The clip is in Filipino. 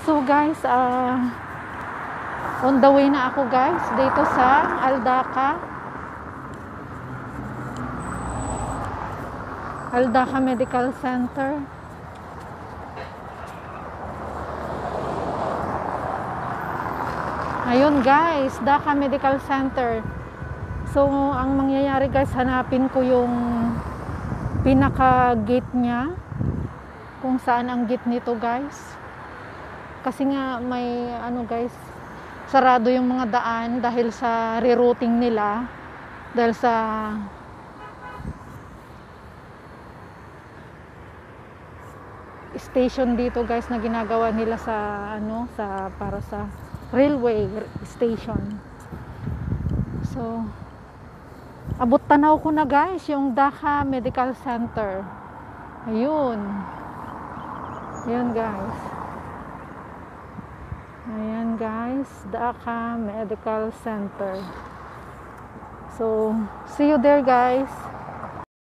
So guys, ah on the way na ako guys dito sa Aldaka. Aldaka Medical Center. Ayun guys, Daka Medical Center. So, ang mangyayari guys, hanapin ko yung pinaka gate niya. Kung saan ang gate nito guys. Kasi nga may ano guys, sarado yung mga daan dahil sa rerouting nila. Dahil sa station dito guys na ginagawa nila sa ano sa para sa railway station. So, abot tanaw ko na guys, yung Dhaka Medical Center. Ayun. Ayun guys. Guys, Dhaka Medical Center. So, see you there guys.